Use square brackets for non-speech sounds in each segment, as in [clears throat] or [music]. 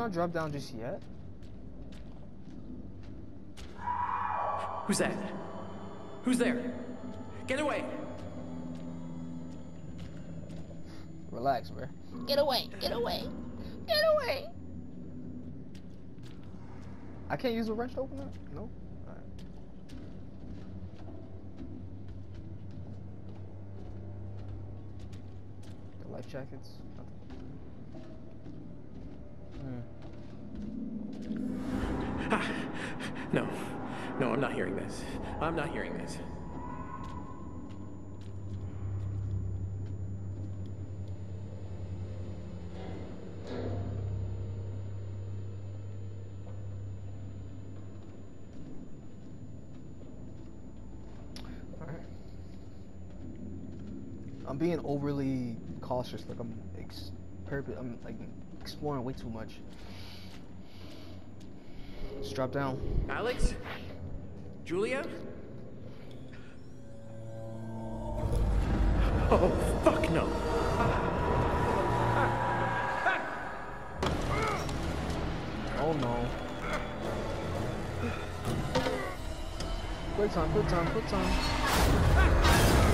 Let's not drop down just yet. Who's that? Who's there? Get away! Relax, bro. Get away, get away, get away. I can't use a wrench to open it? No? Alright. The life jackets? Ah, no, no, I'm not hearing this. I'm not hearing this. Being overly cautious. Like I'm ex- purpose. I'm like exploring way too much. Just drop down. Alex? Julia? Oh, fuck no. Oh no. Quick time, quick time, quick time.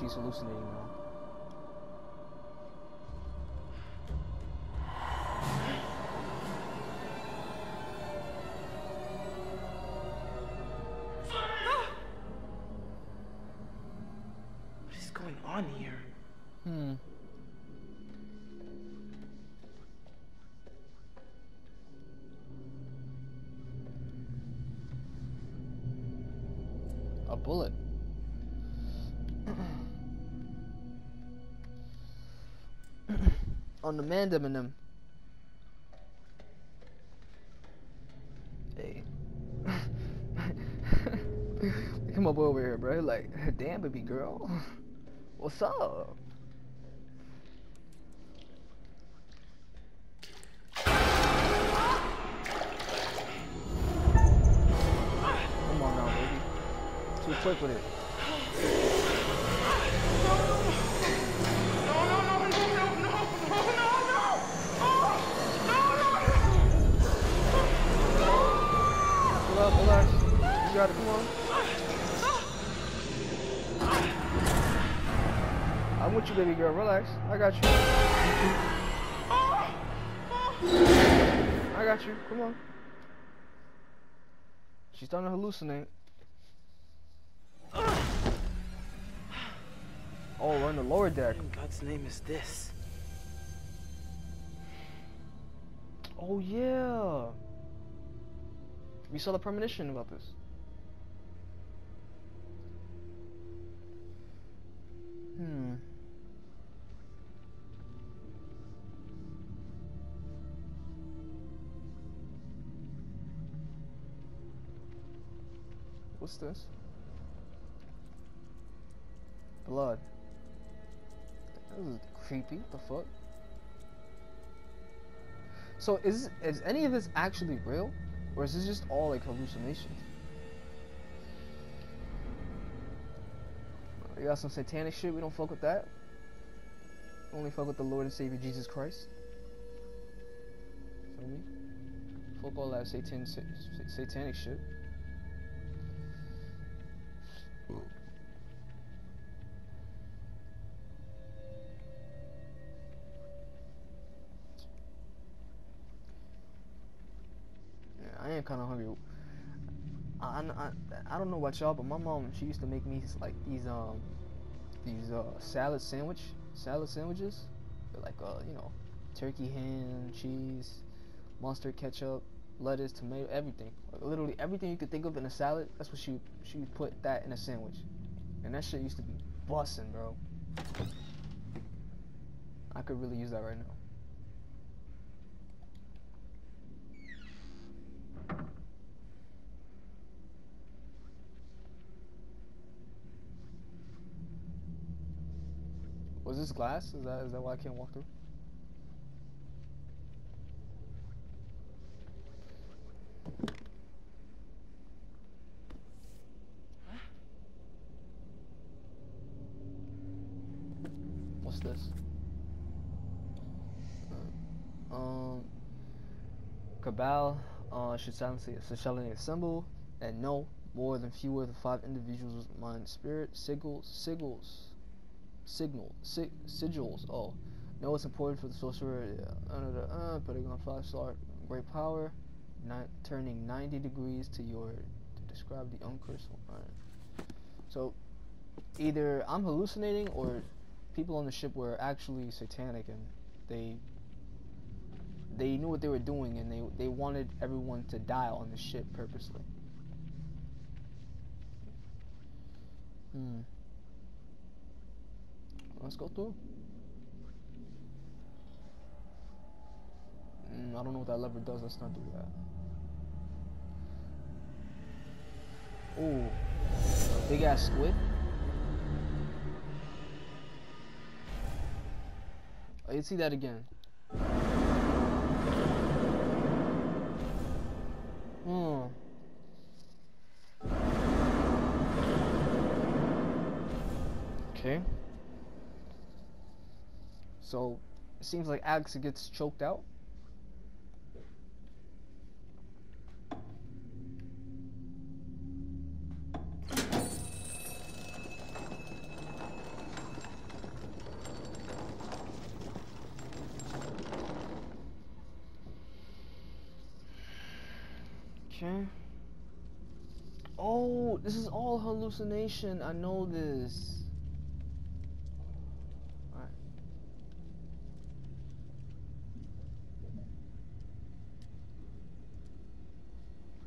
She's hallucinating. [clears throat] On the mandem and them. Hey. [laughs] Come up over here, bro. Like, [laughs] damn, baby girl. [laughs] What's up? Come on now, baby. Too quick with it. Up, relax. You got it, come on. I'm with you, baby girl. Relax. I got you. I got you. Come on. She's starting to hallucinate. Oh, we're on the lower deck. What in God's name is this? Oh yeah. We saw the premonition about this. Hmm. What's this? Blood. This is creepy. The fuck? So is is any of this actually real, or is this just all like hallucinations? We got some satanic shit. We don't fuck with that. Only fuck with the Lord and Savior Jesus Christ. Feel me? Fuck all that satan sa- satanic shit. Kind of hungry. I, I, I don't know about y'all, but my mom she used to make me like these um these uh salad sandwich salad sandwiches, They're like uh you know turkey ham, cheese, mustard, ketchup, lettuce, tomato, everything. Like, literally everything you could think of in a salad. That's what she she would put that in a sandwich, and that shit used to be busting, bro. I could really use that right now. Was this glass? Is that is that why I can't walk through? What's this? Uh, Um, Cabal uh, should silently should silently assemble and no more than fewer than five individuals with mind spirit sigils sigils signal sig, sigils oh no it's important for the sorcerer uh, under the uh, putting on five star great power not turning 90 degrees to your to describe the uncursed one Alright. so either I'm hallucinating or people on the ship were actually satanic and they they knew what they were doing and they they wanted everyone to die on the ship purposely. Hmm. Let's go through. Mm, I don't know what that lever does. Let's not do that. Ooh, big ass squid. I can see that again. Hmm. Okay. So, it seems like Alex gets choked out. Okay. Oh, this is all hallucination. I know this. Alright.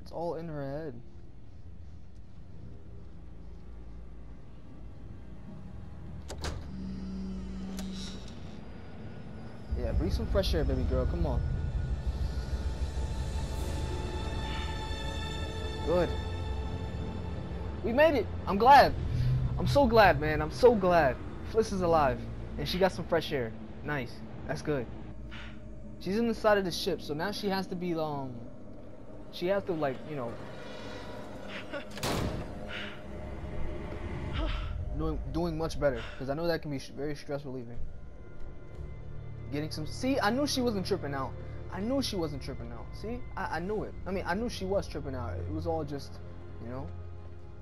It's all in her head. Yeah, breathe some fresh air, baby girl. Come on. Good. We made it. I'm glad. I'm so glad, man. I'm so glad. Fliss is alive. And she got some fresh air. Nice. That's good. She's in the side of the ship, so now she has to be, um... She has to, like, you know... doing, doing much better. Because I know that can be very stress relieving. Getting some... See, I knew she wasn't tripping out. I knew she wasn't tripping out. See, I, I knew it. I mean, I knew she was tripping out. It was all just, you know.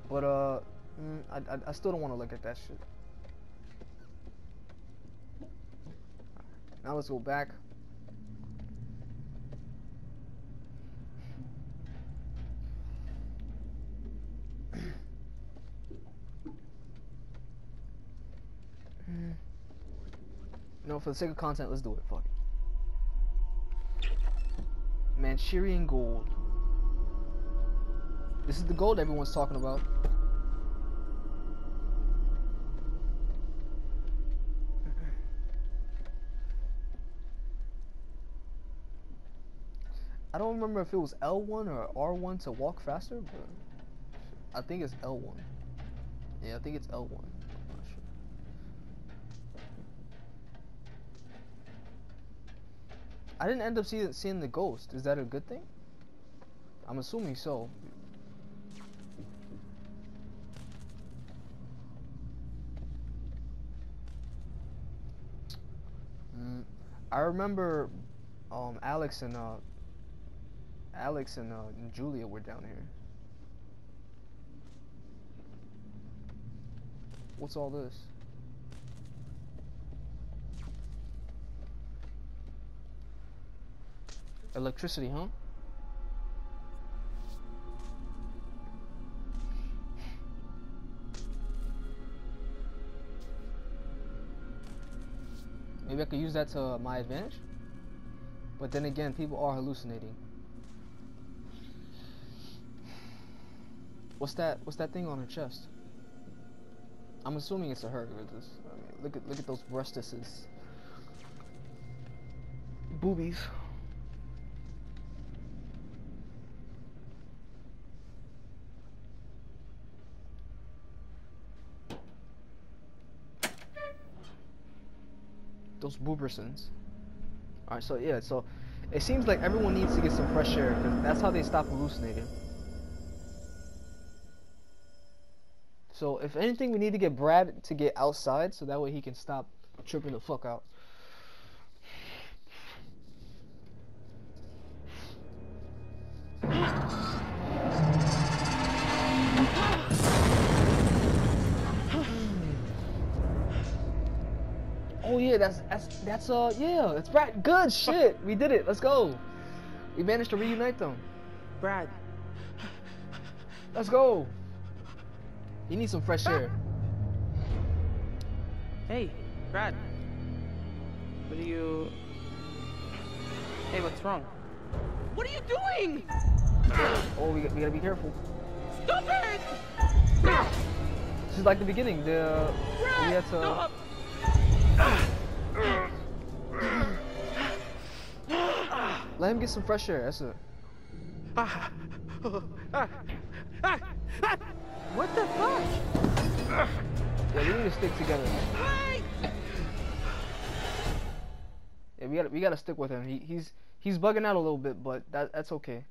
But uh, mm, I, I I still don't want to look at that shit. Now let's go back. No, for the sake of content, let's do it. Fuck it. Manchurian gold. This is the gold everyone's talking about. I don't remember if it was L1 or R1 to walk faster, but I think it's L1. Yeah, I think it's L1. I didn't end up see, seeing the ghost. Is that a good thing? I'm assuming so. Mm, I remember um, Alex and uh, Alex and, uh, and Julia were down here. What's all this? Electricity, huh? Maybe I could use that to my advantage? But then again, people are hallucinating. What's that? What's that thing on her chest? I'm assuming it's a her. look at look at those breastises. Boobies. Those boobersons. Alright, so yeah, so it seems like everyone needs to get some fresh air because that's how they stop hallucinating. So if anything, we need to get Brad to get outside so that way he can stop tripping the fuck out. That's that's that's uh yeah, that's Brad. Good shit, we did it. Let's go. We managed to reunite them. Brad, Let's go. He needs some fresh air. hey, Brad. What are you... Hey, what's wrong? What are you doing? Oh, we, got- we gotta be careful. Stop it! This is like the beginning. The we had to. Let him get some fresh air. That's it. What the fuck? Yeah, we need to stick together. Yeah, we gotta we gotta stick with him. He he's he's bugging out a little bit, but that that's okay.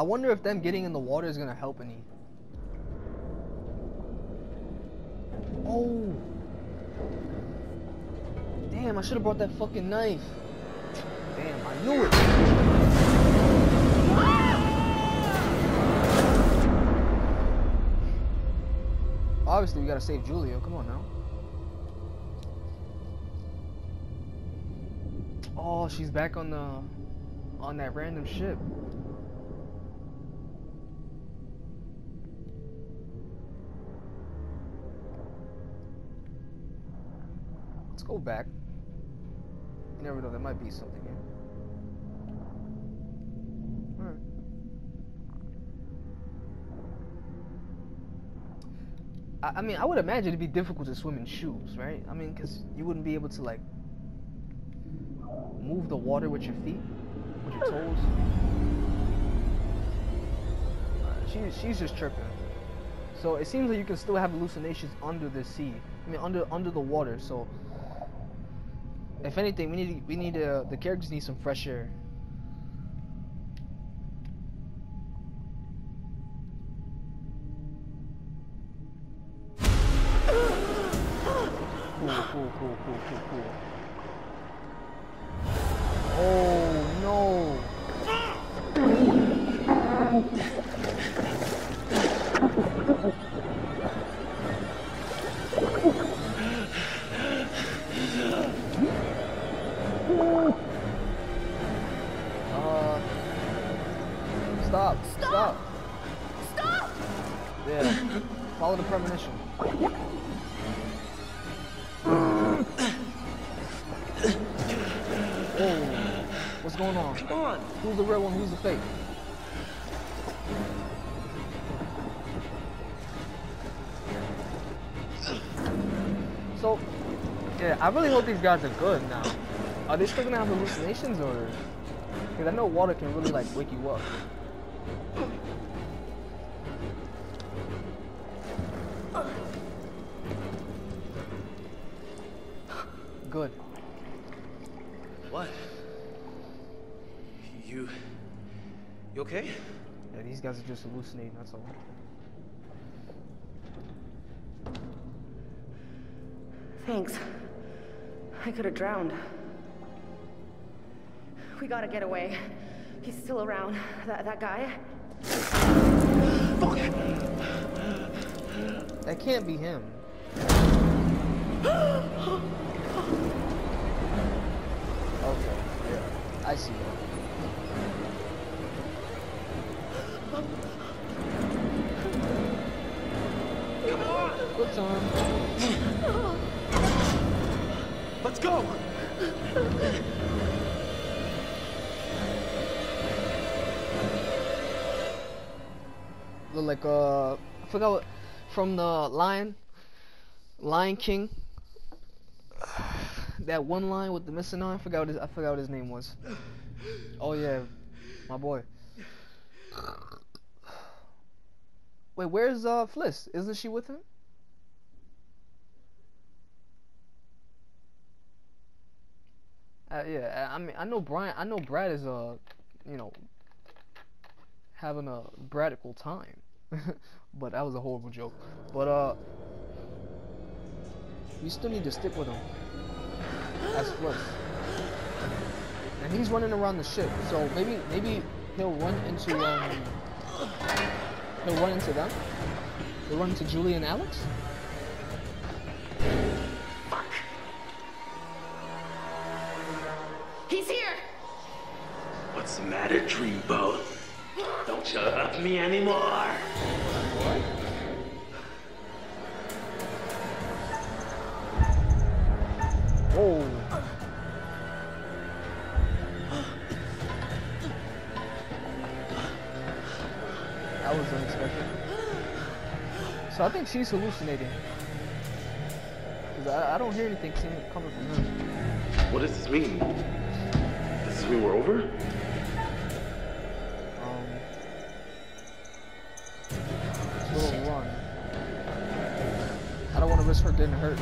I wonder if them getting in the water is gonna help any. Oh. Damn, I should have brought that fucking knife. Damn, I knew it. Obviously, we gotta save Julio. Come on now. Oh, she's back on the on that random ship. Go back. You never know, there might be something here. Alright. I, mean, I would imagine it'd be difficult to swim in shoes, right? I mean, because you wouldn't be able to, like, move the water with your feet, with your toes. She, she's just tripping. So it seems like you can still have hallucinations under the sea. I mean, under under the water. So if anything, we need we need uh, the characters need some fresh air. Cool, [gasps] cool, cool, cool, cool, cool. Oh no! Follow the premonition. [coughs] Oh, what's going on? Come on. Who's the real one? Who's the fake? So, yeah, I really hope these guys are good now. Are they still gonna have hallucinations or? Because I know water can really like wake you up. Good. What? You. You okay? Yeah, these guys are just hallucinating. That's all. Thanks. I could have drowned. We gotta get away. He's still around. That, that guy? That can't be him. [gasps] [gasps] [gasps] Okay, yeah, I see that. Good time. Let's go! Look like uh, I forgot what from the Lion, Lion King. That one line with the missing arm. I forgot what his, I forgot what his name was. Oh yeah, my boy. Wait, where's uh Fliss? Isn't she with him? Uh, yeah, I I mean, I know Brian. I know Brad is uh, you know, having a radical time. [laughs] but that was a horrible joke. But uh, we still need to stick with him as Fliss. And he's running around the ship, so maybe maybe he'll run into um, he'll run into them. He'll run into Julie and Alex. Fuck. He's here! What's the matter, Dreamboat? Don't you love me anymore? So I think she's hallucinating. Cause I, I don't hear anything coming from her. What does this mean? Does this mean we're over? Um, little run. I don't want to risk her getting hurt.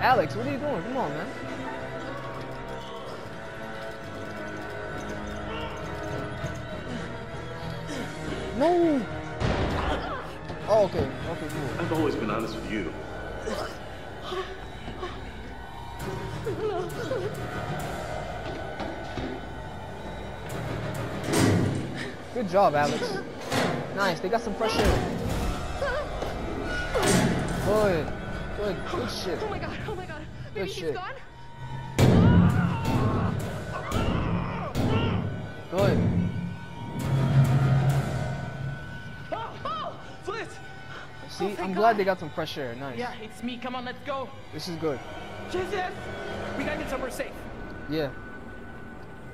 Alex, what are you doing? Come on, man. No! Oh, okay. Okay, cool. I've always been honest with you. Good job, Alex. Nice. They got some fresh air. Good. Good. Good oh, shit. Oh my god, oh my god. Maybe he's shit. gone? Good. Oh, oh Fliss! See, oh, thank I'm glad God. they got some fresh air. Nice. Yeah, it's me. Come on, let's go. This is good. Jesus! We gotta get somewhere safe. Yeah.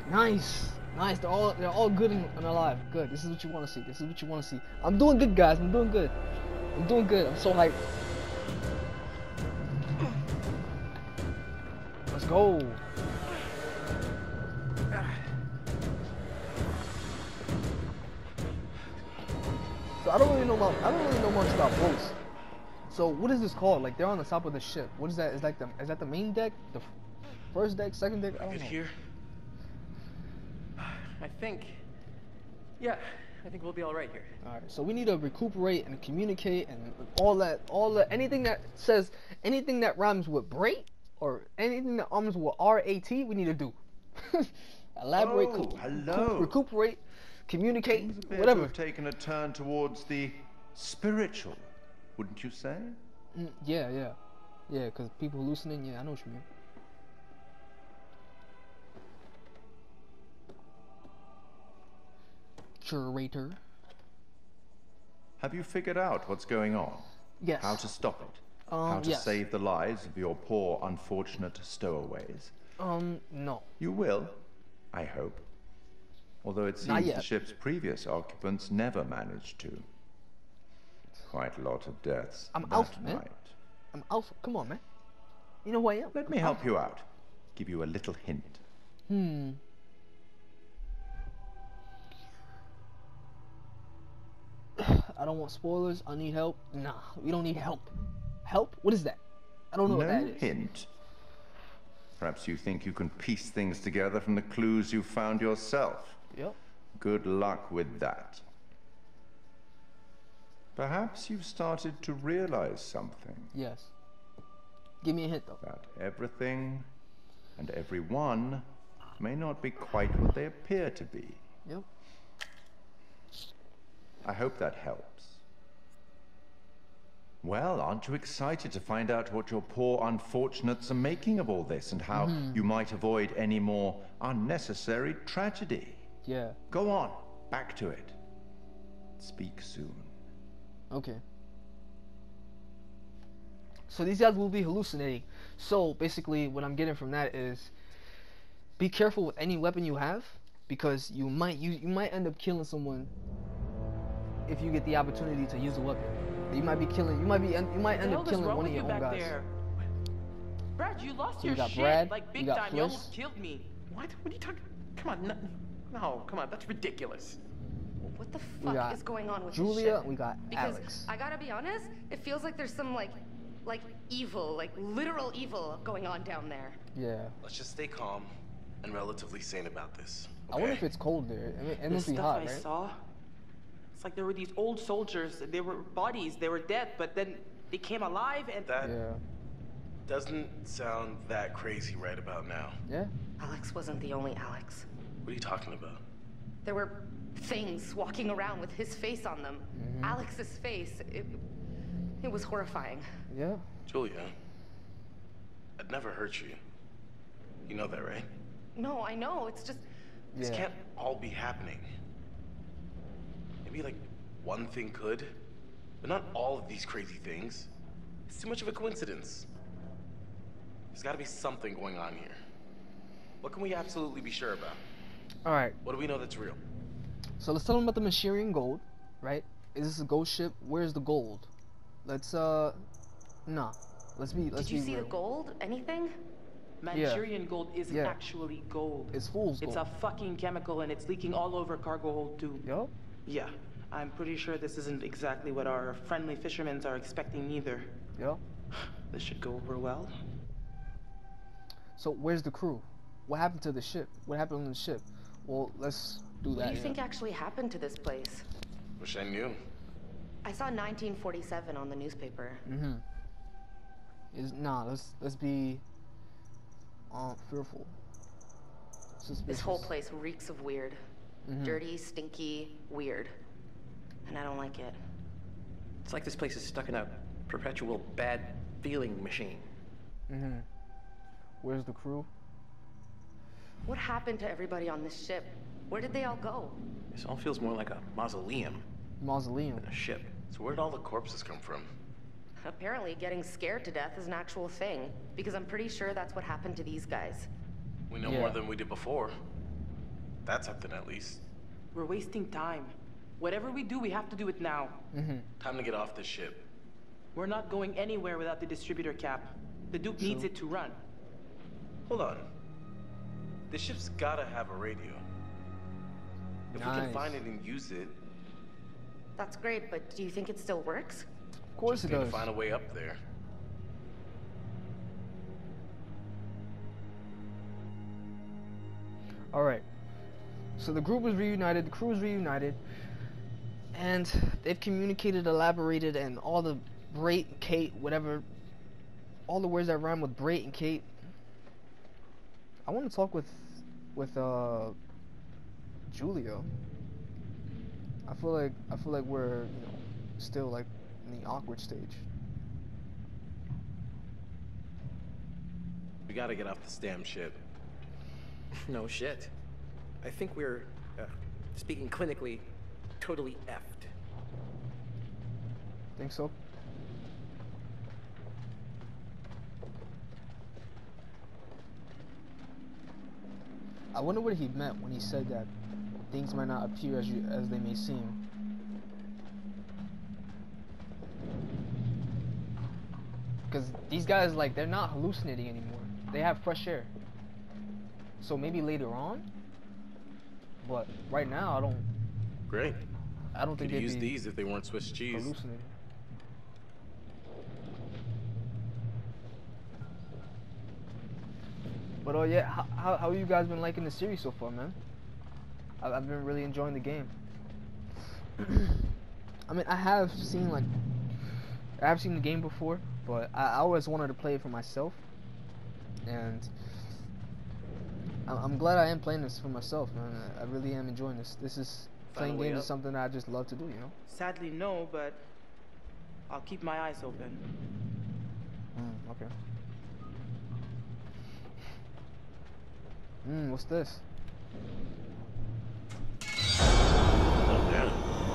Nice. Nice. They're all they're all good and, and alive. Good. This is what you want to see. This is what you want to see. I'm doing good, guys. I'm doing good. I'm doing good. I'm so hyped. Go. So I don't really know about I don't really know much about boats. So what is this called? Like they're on the top of the ship. What is that? Is like the is that the main deck? The first deck, second deck? I don't Good know. here? I think. Yeah, I think we'll be all right here. All right, so we need to recuperate and communicate and all that, all that, anything that says anything that rhymes with break or anything that rhymes with R A T, we need to do. [laughs] Elaborate, Oh, recu- hello. recuperate, communicate, Things appear to whatever. taken a turn towards the spiritual, wouldn't you say? Mm, yeah, yeah, yeah. Because people hallucinating. Yeah, I know what you mean. Curator. Have you figured out what's going on? Yes. How to stop it? Um, How to yes. save the lives of your poor, unfortunate stowaways? Um, no. You will, I hope. Although it seems the ship's previous occupants never managed to. Quite a lot of deaths. I'm Alpha, man. night. I'm out. Come on, man. You know am. Let me help you out. Give you a little hint. Hmm. [sighs] I don't want spoilers. I need help. Nah, we don't need help. Help? What is that? I don't know what that is. No hint. Perhaps you think you can piece things together from the clues you found yourself. Yep. Good luck with that. Perhaps you've started to realize something Yes. Give me a hint though. that everything and everyone may not be quite what they appear to be. Yep. I hope that helps. Well, aren't you excited to find out what your poor unfortunates are making of all this and how mm-hmm. you might avoid any more unnecessary tragedy? Yeah. Go on, back to it. Speak soon. Okay. So these guys will be hallucinating. So basically, what I'm getting from that is, be careful with any weapon you have, because you might you you might end up killing someone. If you get the opportunity to use a weapon, you might be killing. You might be. You might end up killing one of your you own guys. there? Brad, you lost You your got shit Brad, like you big got time. You almost killed me. What? What are you talking? Come on, no, no, come on. That's ridiculous. What the fuck is going on with this Julia. We got Because Alex. I gotta be honest, it feels like there's some like, like evil, like literal evil going on down there. Yeah. Let's just stay calm and relatively sane about this. I wonder if it's cold there. I mean, it The must be stuff hot, I right? saw. It's like there were these old soldiers. They were bodies. They were dead, but then they came alive and. That Yeah. doesn't sound that crazy right about now. Yeah. Alex wasn't the only Alex. What are you talking about? There were things walking around with his face on them. Mm-hmm. Alex's face. It, it was horrifying. Yeah. Julia, I'd never hurt you. You know that, right? No, I know. It's just This Yeah. can't all be happening. Maybe like one thing could, but not all of these crazy things. It's too much of a coincidence. There's gotta be something going on here. What can we absolutely be sure about? All right. What do we know that's real? So let's tell them about the Manchurian gold, right? Is this a ghost ship? Where's the gold? Let's uh, nah. Let's be let's Did you be see real. the gold? Anything? Manchurian gold isn't Yeah. actually gold. It's fool's gold. It's a fucking chemical and it's leaking all over cargo hold too. Yo. Yeah, I'm pretty sure this isn't exactly what our friendly fishermen are expecting either. Yo. [sighs] This should go over well. So where's the crew? What happened to the ship? What happened on the ship? Well, let's do What that. What do you yeah. think actually happened to this place? Wish I knew. I saw 1947 on the newspaper. Mm-hmm. Is nah. Let's let's be uh, fearful. This whole place reeks of weird. Mhm. Dirty, stinky, weird. And I don't like it. It's like this place is stuck in a perpetual bad feeling machine. Mm-hmm. Where's the crew? What happened to everybody on this ship? Where did they all go? This all feels more like a mausoleum Mausoleum. than a ship. So where'd all the corpses come from? Apparently, getting scared to death is an actual thing, because I'm pretty sure that's what happened to these guys. We know Yeah. more than we did before. That's something at least. We're wasting time. Whatever we do, we have to do it now. Mm-hmm. Time to get off this ship. We're not going anywhere without the distributor cap. The Duke needs it to run. Hold on. This ship's gotta have a radio. If we can find it and use it, That's great, but do you think it still works? Of course just it need to does. find a way up there. All right. So the group was reunited, the crew was reunited, and they've communicated, elaborated, and all the Brait, Kate, whatever, all the words that rhyme with Brait and Kate. I want to talk with, with uh, Julia. I feel like I feel like we're you know still like in the awkward stage. We gotta get off this damn ship. [laughs] No shit. I think we're, uh, speaking clinically, totally effed. Think so? I wonder what he meant when he said that things might not appear as you as they may seem. Because these guys, like, they're not hallucinating anymore. They have fresh air. So maybe later on. But right now, I don't. Great. I don't Could think they'd use these if they weren't Swiss cheese. hallucinating. But oh yeah, how, how how you guys been liking the series so far, man? I've, I've been really enjoying the game. [clears throat] I mean, I have seen like, I have seen the game before, but I, I always wanted to play it for myself, and I'm, I'm glad I am playing this for myself, man. I, I really am enjoying this. This is playing games up. is something I just love to do, you know. Sadly, no, but I'll keep my eyes open. Mm, okay. Hmm, what's this?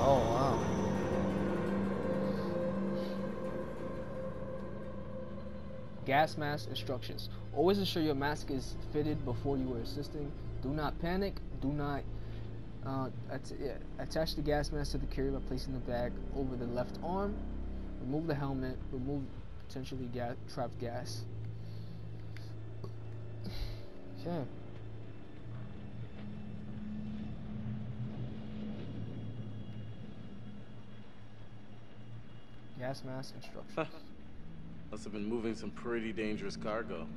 Oh, wow. Gas mask instructions. Always ensure your mask is fitted before you are assisting. Do not panic. Do not uh, at- yeah, attach the gas mask to the carrier by placing the bag over the left arm. Remove the helmet. Remove potentially ga- trapped gas. Okay. Gas mask instructions. [laughs] Must have been moving some pretty dangerous cargo.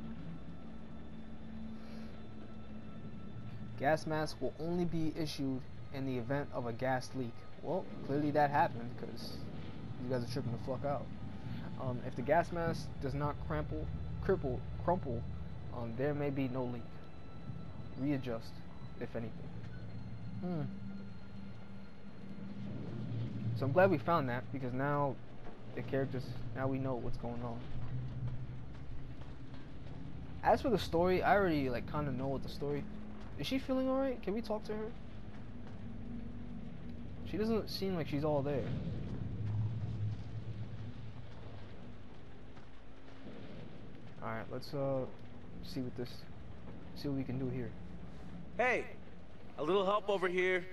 Gas mask will only be issued in the event of a gas leak. Well, clearly that happened because you guys are tripping the fuck out. Um, if the gas mask does not crumple, cripple, crumple, um, there may be no leak. Readjust, if anything. Hmm. So I'm glad we found that because now the characters, now we know what's going on. As for the story, I already like kind of know what the story. Is she feeling alright? Can we talk to her? She doesn't seem like she's all there. Alright, let's uh see what this see what we can do here. Hey, a little help over here.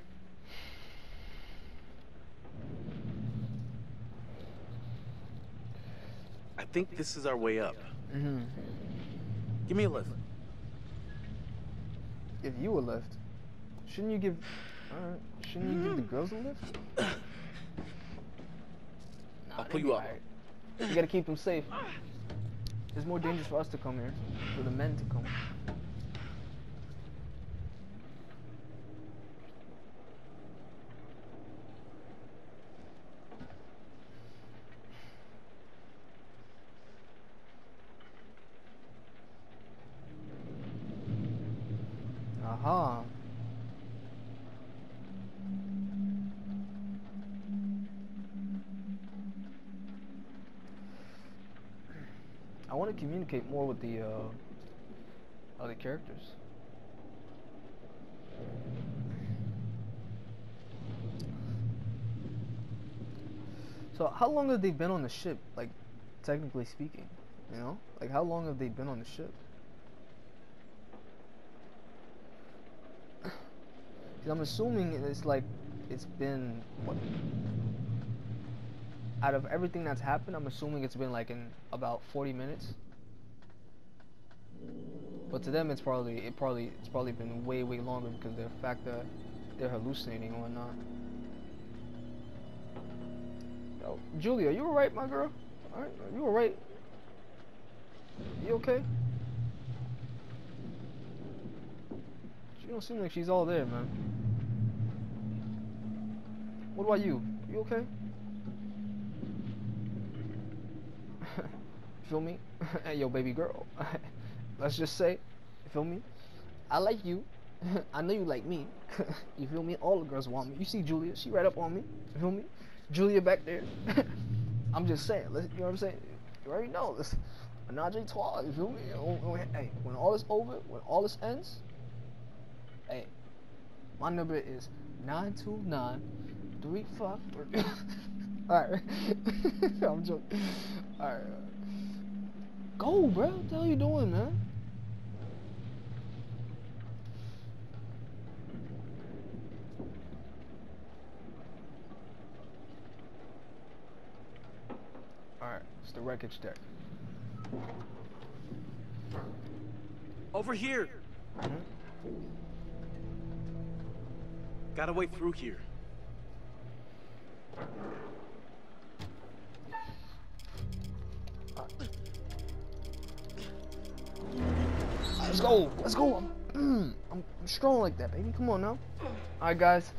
I think this is our way up. Mm-hmm. Give me a lift. If you a lift, shouldn't you give alright, shouldn't you give the hmm. girls a lift? Nah, I'll pull you up. alright. You gotta keep them safe. It's more dangerous for us to come here, for the men to come. Aha. I want to communicate more with the uh, other characters. So, how long have they been on the ship? Like, technically speaking, you know, like how long have they been on the ship? [clears throat] 'Cause I'm assuming it's like it's been what out of everything that's happened, I'm assuming it's been like in about 40 minutes. But to them, it's probably it probably it's probably been way way longer because the fact that they're hallucinating and whatnot. Yo, Julia, you were right, my girl? Alright, you were right. You okay? She don't seem like she's all there, man. What about you? You okay? [laughs] feel me? [laughs] hey, yo, baby girl. [laughs] Let's just say, you feel me? I like you. [laughs] I know you like me. [laughs] you feel me? All the girls want me. You see Julia? She right up on me. You feel me? Julia back there. [laughs] I'm just saying. You know what I'm saying? You already know this. Menage trois. You feel me? Hey, when all is over, when all this ends, hey, my number is nine two nine three five. All right. I'm joking. All right. Go, bro. What the hell you doing, man? Alright, it's the wreckage deck. Over here. Mhm. Got a way through here. Let's go. Let's go. I'm, mm, I'm, strong like that, baby. Come on now. Alright, guys.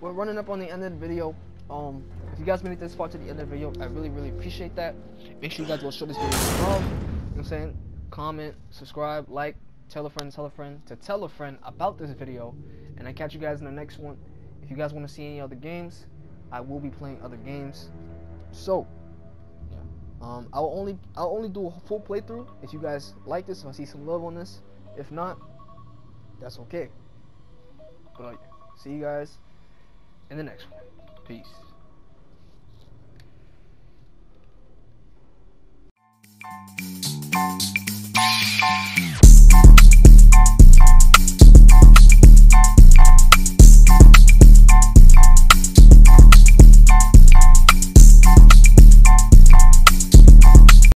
We're running up on the end of the video. Um, you guys made it this far to the end of the video, I really, really appreciate that. Make sure you guys will show this video love. You know what I'm saying? Comment, subscribe, like, tell a friend, tell a friend, to tell a friend about this video. And I catch you guys in the next one. If you guys want to see any other games, I will be playing other games. So, yeah. Um, I'll only I'll only do a full playthrough if you guys like this. If I see some love on this. If not, that's okay. But uh, see you guys in the next one. Peace.